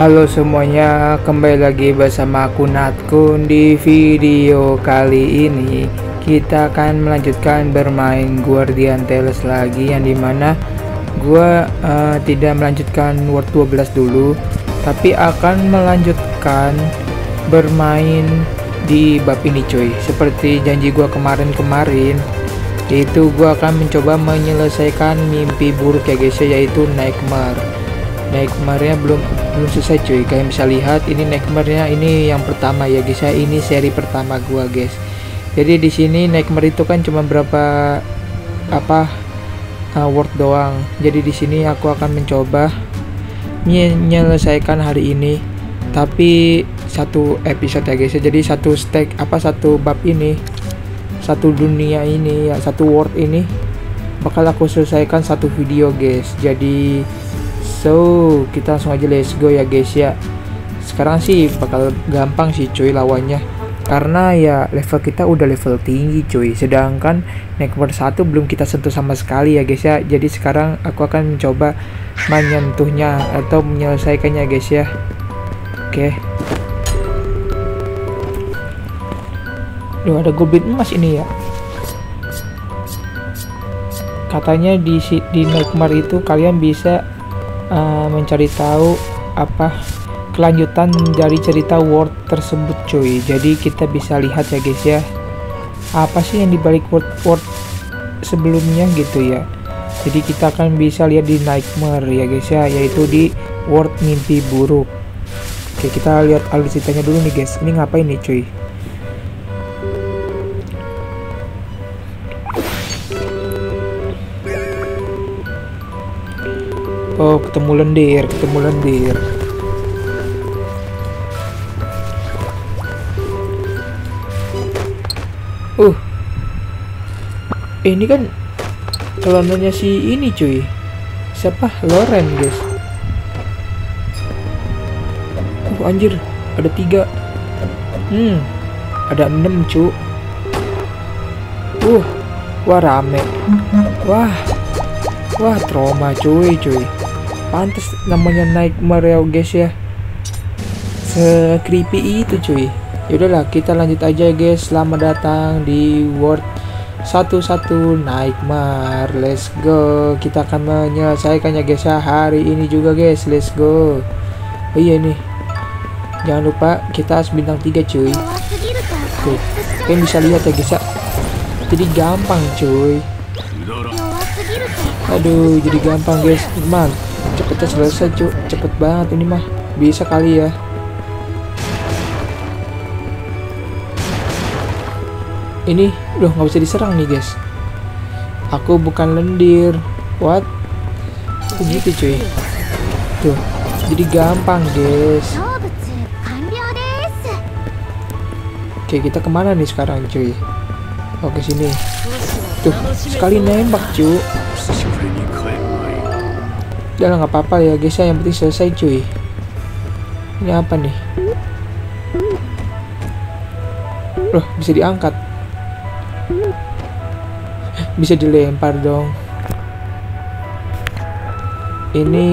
Halo semuanya, kembali lagi bersama aku Natkun di video kali ini. Kita akan melanjutkan bermain Guardian Tales lagi yang di mana gua uh, tidak melanjutkan World 12 dulu tapi akan melanjutkan bermain di bab ini cuy. Seperti janji gua kemarin-kemarin itu gua akan mencoba menyelesaikan mimpi buruk ya guys ya yaitu Nightmare. Nightmare-nya belum belum selesai cuy. Kalian bisa lihat ini Nightmare-nya ini yang pertama ya guys ya. Ini seri pertama gua guys. Jadi di sini Nightmare itu kan cuma berapa apa uh, word doang. Jadi di sini aku akan mencoba menyelesaikan hari ini. Tapi satu episode ya guys ya. Jadi satu stack apa satu bab ini satu dunia ini ya satu word ini bakal aku selesaikan satu video guys. Jadi So, kita langsung aja let's go ya guys ya. Sekarang sih bakal gampang sih cuy lawannya. Karena ya level kita udah level tinggi cuy. Sedangkan Nightmare 1 belum kita sentuh sama sekali ya guys ya. Jadi sekarang aku akan mencoba menyentuhnya atau menyelesaikannya guys ya. Oke. Duh ada goblin emas ini ya. Katanya di di Nightmare itu kalian bisa uh, mencari tahu apa kelanjutan dari cerita word tersebut cuy. Jadi kita bisa lihat ya guys ya. Apa sih yang dibalik word word sebelumnya gitu ya. Jadi kita akan bisa lihat di nightmare ya guys ya. Yaitu di word mimpi buruk. Oke kita lihat alur ceritanya dulu nih guys. Ini ngapain nih cuy Oh, ketemu lendir, ketemu lendir. Uh. ini kan celananya si ini cuy. Siapa? Loren, guys. Uh, anjir, ada tiga. Hmm, ada enam cu. Uh, wah rame. Wah, wah trauma cuy cuy pantas namanya naik Mario guys ya. Se creepy itu cuy. Yaudahlah kita lanjut aja guys. Selamat datang di world satu satu Nightmare let's go. Kita akan menyelesaikannya guys ya hari ini juga guys. Let's go. Oh iya nih. Jangan lupa kita harus bintang 3 cuy. Tuh kalian bisa lihat ya guys ya. Jadi gampang cuy. Aduh jadi gampang guys. Teman cepetnya selesai cuk. Cepet banget ini mah. Bisa kali ya. Ini loh nggak bisa diserang nih guys. Aku bukan lendir. What? Begitu cuy. Tuh jadi gampang guys. Oke kita ke mana nih sekarang cuy? Oke sini. Tuh sekali nembak cuy udah nggak apa-apa ya guys ya. Yang penting selesai cuy. Ini apa nih? Loh bisa diangkat? Bisa dilempar dong. Ini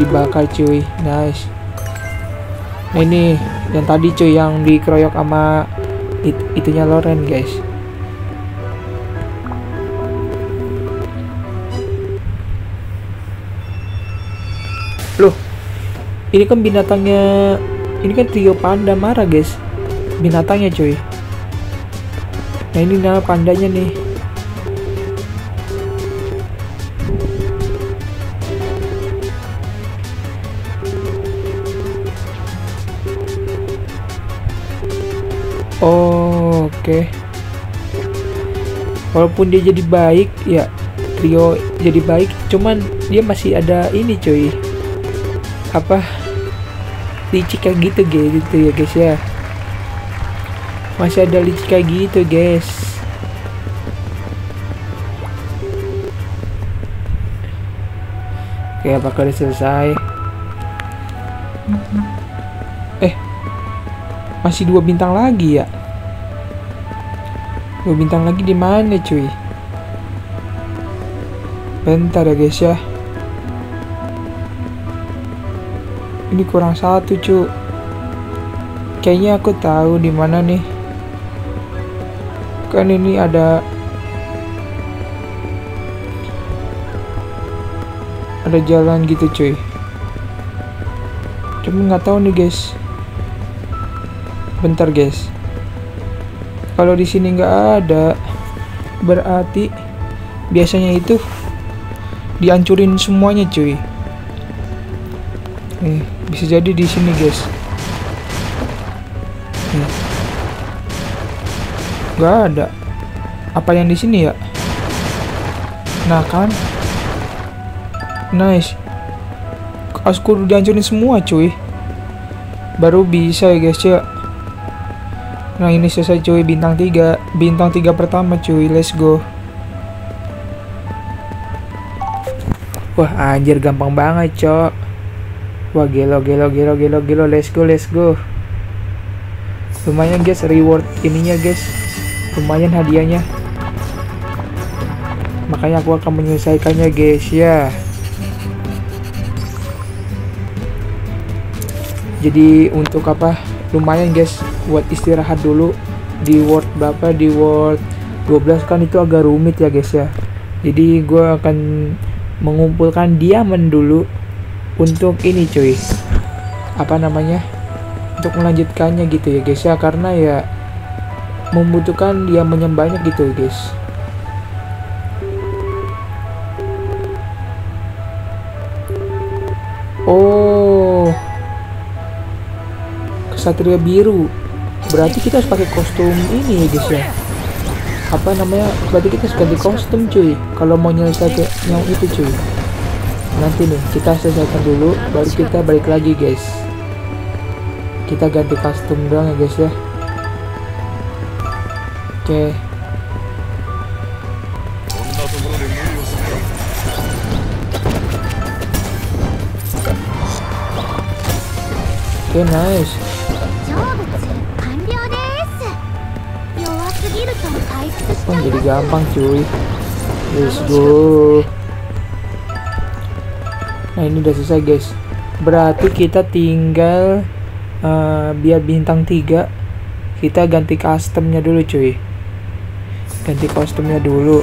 dibakar cuy. Nice. Nah ini yang tadi cuy yang dikeroyok sama it itunya Loren guys ini kan binatangnya ini kan trio panda marah guys. Binatangnya cuy. Nah ini nama pandanya nih. Oh, oke. Okay. walaupun dia jadi baik ya trio jadi baik cuman dia masih ada ini cuy. Apa licik kayak gitu gitu ya guys ya. Masih ada licik kayak gitu guys. Oke apakah udah selesai? Eh masih dua bintang lagi ya? Dua bintang lagi di mana cuy? Bentar ya guys ya ini kurang satu cu. Kayaknya aku tahu di mana nih. Kan ini ada ada jalan gitu cuy. Cuma nggak tahu nih guys. Bentar guys. Kalau di sini nggak ada berarti biasanya itu dihancurin semuanya cuy nih bisa jadi di sini guys. Nih. Nggak ada. Apa yang di sini ya? Nah kan? Nice. Udah dihancurin semua cuy. Baru bisa ya guys ya. Nah ini selesai cuy bintang 3 Bintang 3 pertama cuy. Let's go. Wah anjir gampang banget cok Wah gelo gelo gelo gelo gelo. Let's go let's go. Lumayan guys reward ininya guys. Lumayan hadiahnya. Makanya aku akan menyelesaikannya guys ya. Jadi untuk apa? Lumayan guys buat istirahat dulu. Di word berapa? Di word 12 kan itu agak rumit ya guys ya. Jadi gue akan mengumpulkan diamond dulu untuk ini cuy. Apa namanya? Untuk melanjutkannya gitu ya guys ya. Karena ya membutuhkan diamond yang banyak gitu guys. Oh. Kesatria biru. Berarti kita harus pakai kostum ini ya guys ya. Apa namanya? Berarti kita harus ganti kostum cuy. Kalau mau nyelesaikan yang itu cuy nanti nih kita selesaikan dulu baru kita balik lagi guys. Kita ganti kostum doang ya guys ya. Oke. Okay. Oke okay, nice Oh, jadi gampang cuy? Let's go nah ini udah selesai guys. Berarti kita tinggal uh, biar bintang 3 kita ganti customnya dulu cuy. Ganti kostumnya dulu.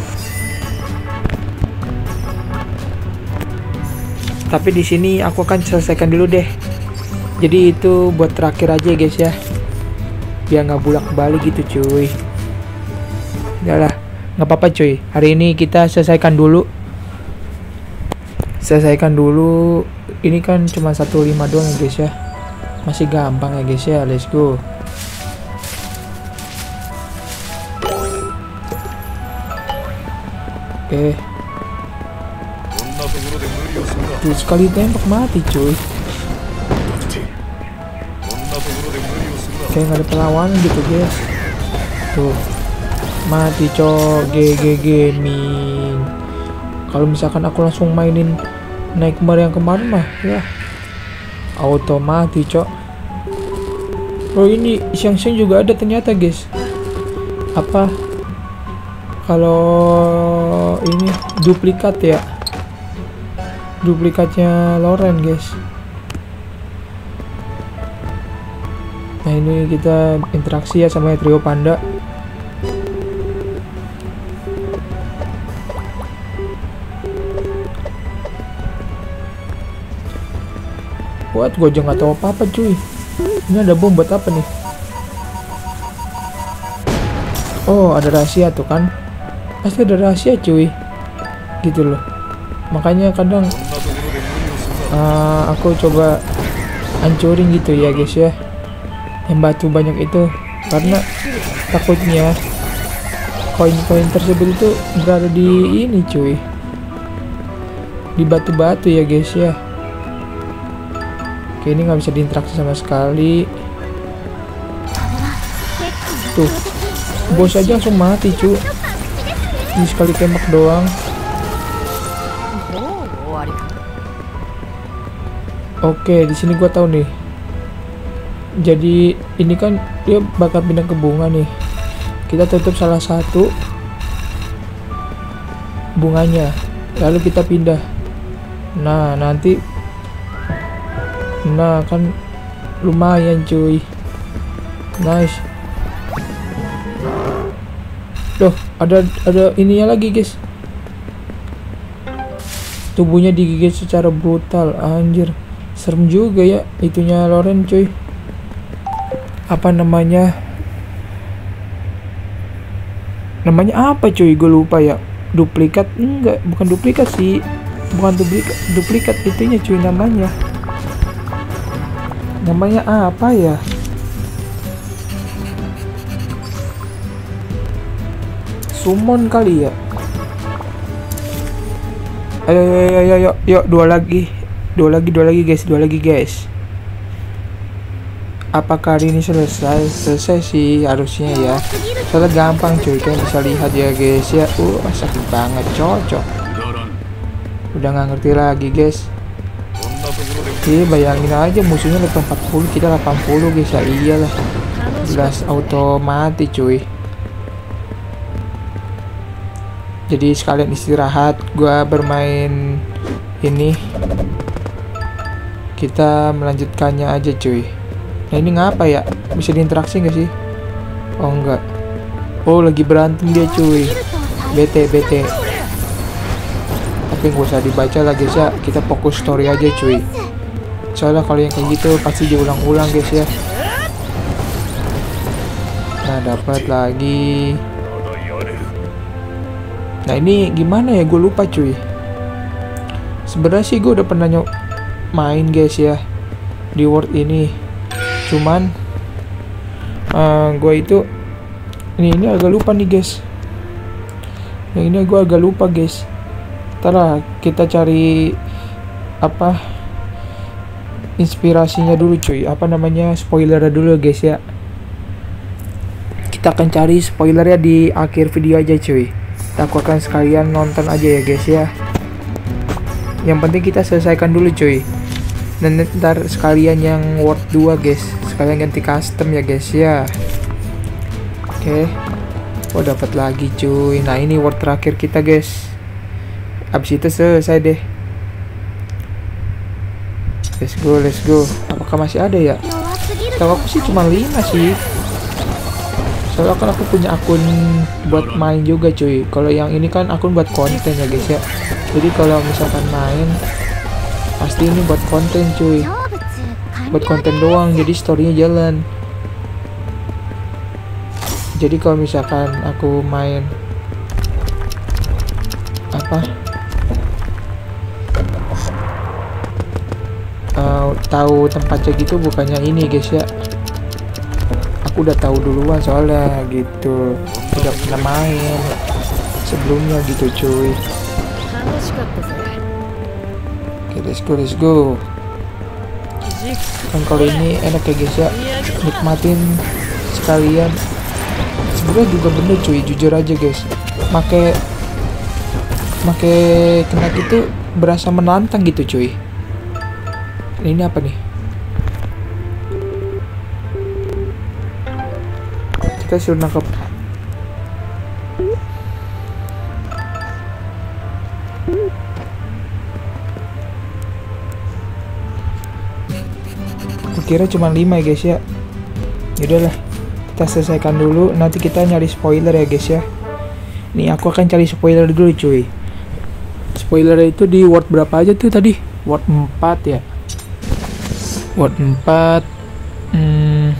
Tapi di sini aku akan selesaikan dulu deh. Jadi itu buat terakhir aja guys ya. Biar nggak bulak balik gitu cuy. Yalah, nggak apa-apa cuy. Hari ini kita selesaikan dulu. Selesaikan dulu. Ini kan cuma 15 doang ya guys ya. Masih gampang ya guys ya. Let's go. Oke. Okay. Tuh, sekali tembak mati cuy. Kayak nggak ada perlawanan gitu guys. Tuh mati cok GG gaming kalau misalkan aku langsung mainin naik kemarin yang kemarin mah ya. Auto mati cok. Oh ini siang-siang juga ada ternyata guys. Apa? Kalau ini duplikat ya. Duplikatnya Loren guys. Nah ini kita interaksi ya sama trio panda What? Gue aja nggak tahu apa-apa cuy. Ini ada bom buat apa nih? Oh, ada rahasia tuh kan? Pasti ada rahasia cuy. Gitu loh. Makanya kadang uh, aku coba hancurin gitu ya guys ya. Yang batu banyak itu karena takutnya koin-koin tersebut itu berada di ini cuy. Di batu-batu ya guys ya. Oke ini nggak bisa diinteraksi sama sekali. Tuh Bos aja langsung mati cu. Ini sekali tembak doang. Oke di sini gua tahu nih. Jadi ini kan dia bakal pindah ke bunga nih. Kita tutup salah satu Bunganya Lalu kita pindah. Nah nanti Nah kan lumayan cuy. Nice. Loh ada ada ininya lagi guys. Tubuhnya digigit secara brutal Anjir. Serem juga ya itunya Loren cuy. Apa namanya? Namanya apa cuy? Gue lupa ya. Duplikat? Enggak bukan duplikat sih. Bukan duplikat duplikat itunya cuy namanya namanya apa ya? Summon kali ya? Ayo ayo ayo ayo yuk dua lagi. Dua lagi dua lagi guys. Dua lagi guys. Apakah hari ini selesai? Selesai sih harusnya ya. Soalnya gampang cuy. Kan bisa lihat ya guys. Ya uh sakit banget. Cocok. Udah nggak ngerti lagi guys Iya bayangin aja musuhnya level 40 kita 80 guys ya iyalah. Jelas auto mati cuy. Jadi sekalian istirahat gua bermain ini. Kita melanjutkannya aja cuy. Nah ini ngapa ya? Bisa diinteraksi gak sih? Oh enggak oh lagi berantem dia cuy. Bete bete. Tapi gak usah dibaca lah guys ya. Kita fokus story aja cuy soalnya kalau yang kayak gitu pasti diulang-ulang guys ya. Nah dapat lagi. Nah ini gimana ya? Gue lupa cuy. Sebenarnya sih gue udah pernah nyok main guys ya di world ini. Cuman uh, gue itu ini ini agak lupa nih guys. Yang ini gue agak lupa guys. Ntar kita cari apa inspirasinya dulu cuy. Apa namanya? Spoiler dulu guys ya. Kita akan cari spoilernya di akhir video aja cuy. Aku akan sekalian nonton aja ya guys ya. Yang penting kita selesaikan dulu cuy. Dan ntar sekalian yang word 2 guys. Sekalian ganti custom ya guys ya. Oke. Okay. oh dapat lagi cuy. Nah ini word terakhir kita guys. Abis itu selesai deh Let's go, let's go. Apakah masih ada ya? Tahu aku sih cuma 5 sih. Soalnya kan aku punya akun buat main juga cuy. Kalau yang ini kan akun buat konten ya guys ya. Jadi kalau misalkan main pasti ini buat konten cuy. Buat konten doang. Jadi storynya jalan. Jadi kalau misalkan aku main apa uh, tahu tempatnya gitu bukannya ini guys ya. Aku udah tahu duluan soalnya gitu. Udah pernah main sebelumnya gitu cuy. Oke okay, let's go let's go. Kan kalau ini enak ya guys ya. Nikmatin sekalian. Sebenarnya juga bener cuy. Jujur aja guys. Make make kena itu berasa menantang gitu cuy ini apa nih? Kita suruh nangkep. Kira cuma 5 ya guys ya. Yaudahlah kita selesaikan dulu. Nanti kita nyari spoiler ya guys ya. Nih aku akan cari spoiler dulu cuy. Spoiler itu di word berapa aja tuh tadi? Word 4 ya Word 4 hmm,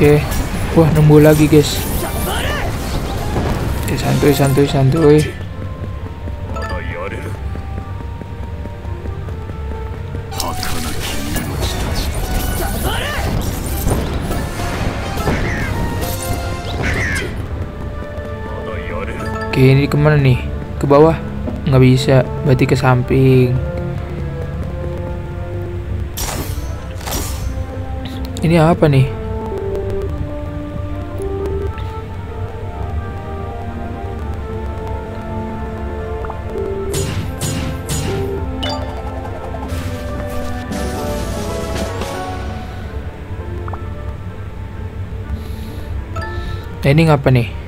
Oke, okay. wah nunggu lagi guys. Oke, santuy, santuy, santuy. Ini ke mana nih? Ke bawah? Nggak bisa, berarti ke samping. Ini apa nih? Nah, ini ngapa nih?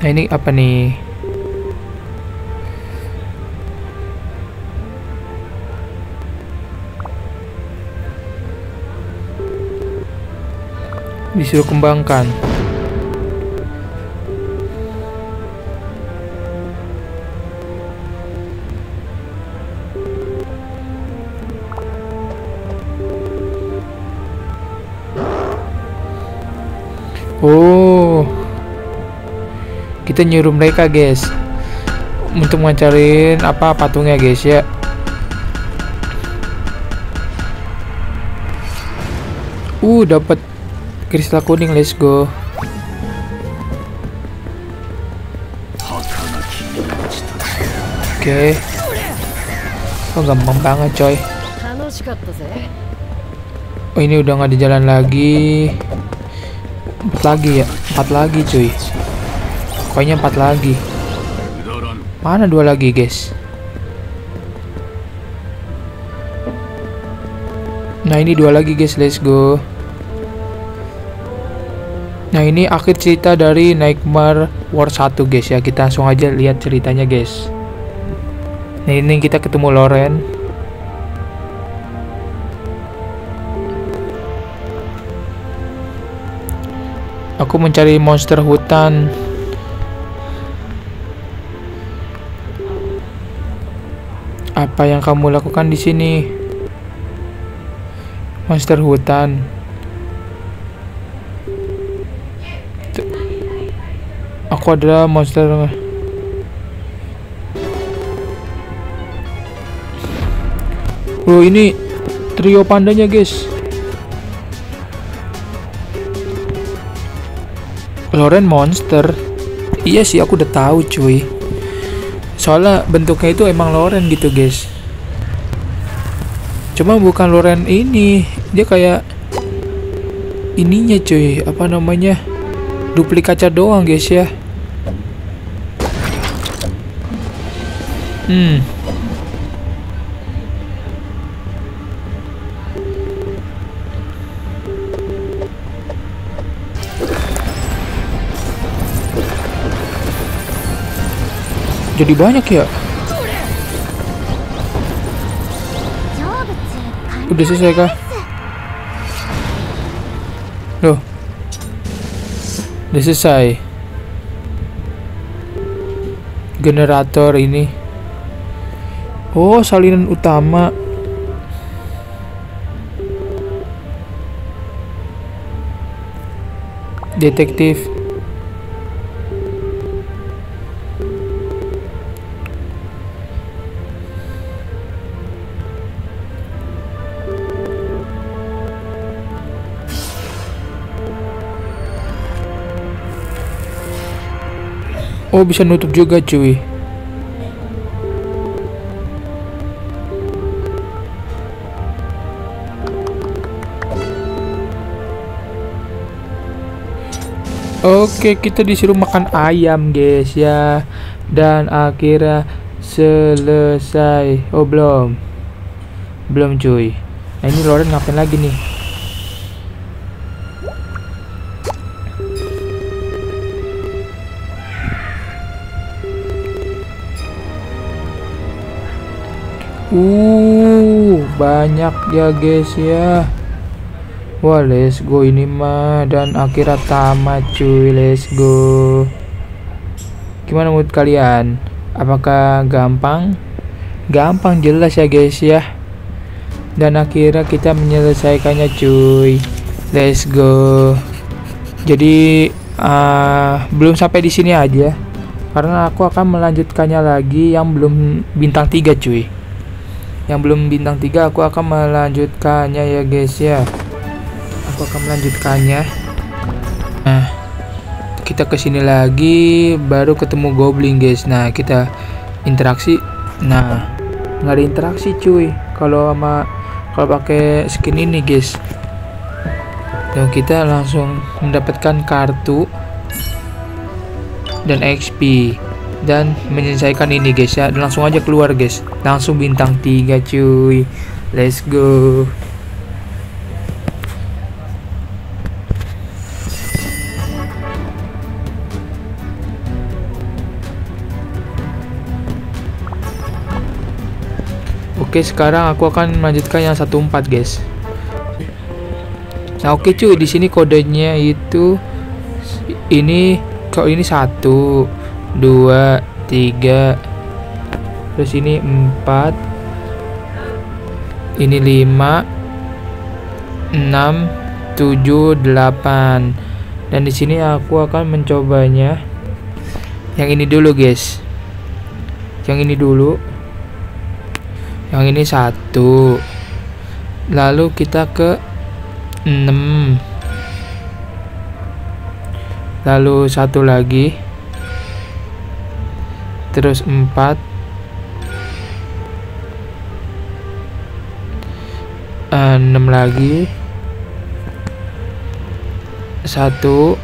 Nah ini apa nih? Disuruh kembangkan. Kita nyuruh mereka guys untuk ngancarin apa patungnya guys ya. Uh, dapat kristal kuning, let's go. Oke. Okay. Oh, gampang banget, coy. Oh, ini udah nggak di jalan lagi. Empat lagi ya? Empat lagi, cuy. Pokoknya empat lagi. Mana dua lagi, guys? Nah, ini dua lagi, guys. Let's go. Nah ini akhir cerita dari Nightmare War 1 guys ya Kita langsung aja lihat ceritanya guys Nah ini kita ketemu Loren Aku mencari monster hutan Apa yang kamu lakukan di sini? Monster hutan. Aku adalah monster. Oh ini trio pandanya guys. Loren monster? Iya sih aku udah tahu cuy Soalnya bentuknya itu emang Loren gitu guys. Cuma bukan Loren ini. Dia kayak Ininya cuy. Apa namanya? Duplik kaca doang guys ya. Hmm. Jadi banyak ya? Udah selesai kah? Loh. Udah selesai. Generator ini Oh, salinan utama. Detektif. Oh, bisa nutup juga, cuy. Oke, kita disuruh makan ayam, guys ya. Dan akhirnya selesai. Oh, belum. Belum, cuy. Nah, ini Loren ngapain lagi nih? Uh, banyak ya, guys ya. Wah let's go ini mah. Dan akhirnya tamat cuy let's go. Gimana menurut kalian? Apakah gampang? Gampang jelas ya guys ya. Dan akhirnya kita menyelesaikannya cuy. Let's go. Jadi uh, belum sampai di sini aja. Karena aku akan melanjutkannya lagi yang belum bintang 3 cuy Yang belum bintang 3 aku akan melanjutkannya ya guys ya. Aku akan melanjutkannya. Nah kita ke sini lagi baru ketemu goblin guys. Nah kita interaksi. Nah nggak ada interaksi cuy. Kalau sama kalau pakai skin ini guys. Dan kita langsung mendapatkan kartu dan XP dan menyelesaikan ini guys ya. Dan langsung aja keluar guys. Langsung bintang 3 cuy. Let's go. Oke sekarang aku akan melanjutkan yang 14 guys. Nah oke cuy. Di sini kodenya itu ini kalau ini satu? Dua, tiga, terus ini empat, ini lima, enam, tujuh, delapan, dan di sini aku akan mencobanya. Yang ini dulu guys, yang ini dulu, yang ini satu, lalu kita ke 6 lalu satu lagi terus 4 enam lagi. Satu.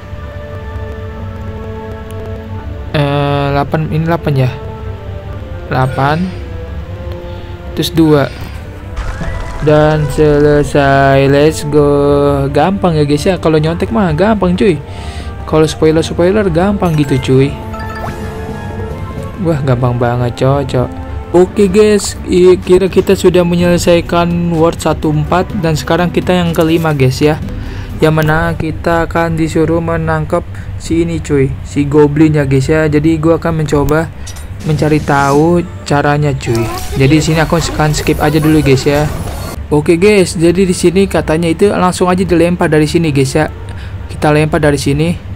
Eh, 8 ini 8 ya? 8 terus 2 dan selesai. Let's go. Gampang ya guys ya. Kalau nyontek mah gampang cuy. Kalau spoiler spoiler gampang gitu cuy wah gampang banget cocok oke guys kira kita sudah menyelesaikan word 14 dan sekarang kita yang kelima guys ya. Yang mana kita akan disuruh menangkap si ini cuy si goblin ya guys ya. Jadi gua akan mencoba mencari tahu caranya cuy. Jadi sini aku akan skip aja dulu guys ya. Oke guys, jadi di sini katanya itu langsung aja dilempar dari sini guys ya. Kita lempar dari sini.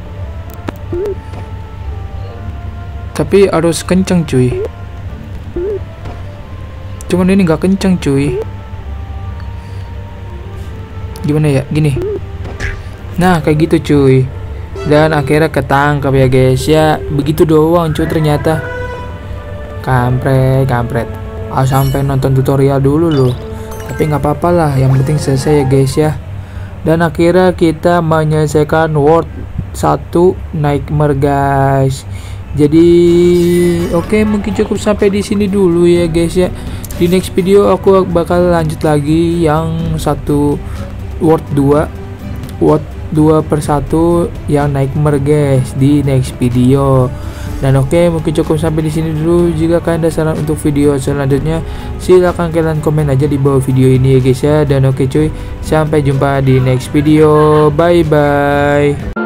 Tapi harus kenceng cuy. Cuman ini nggak kenceng cuy. Gimana ya? Gini. Nah, kayak gitu cuy. Dan akhirnya ketangkap ya guys ya. Begitu doang cuy ternyata. Kampret, kampret. Ah sampai nonton tutorial dulu loh tapi nggak apa-apa lah yang penting selesai ya guys ya dan akhirnya kita menyelesaikan word satu nightmare guys jadi oke okay, mungkin cukup sampai di sini dulu ya guys ya di next video aku bakal lanjut lagi yang satu word 2 word 2 per 1 yang nightmare guys di next video dan oke okay, mungkin cukup sampai di sini dulu. Jika kalian ada saran untuk video selanjutnya, silahkan kalian komen aja di bawah video ini ya guys ya. Dan oke okay, cuy, sampai jumpa di next video. Bye bye.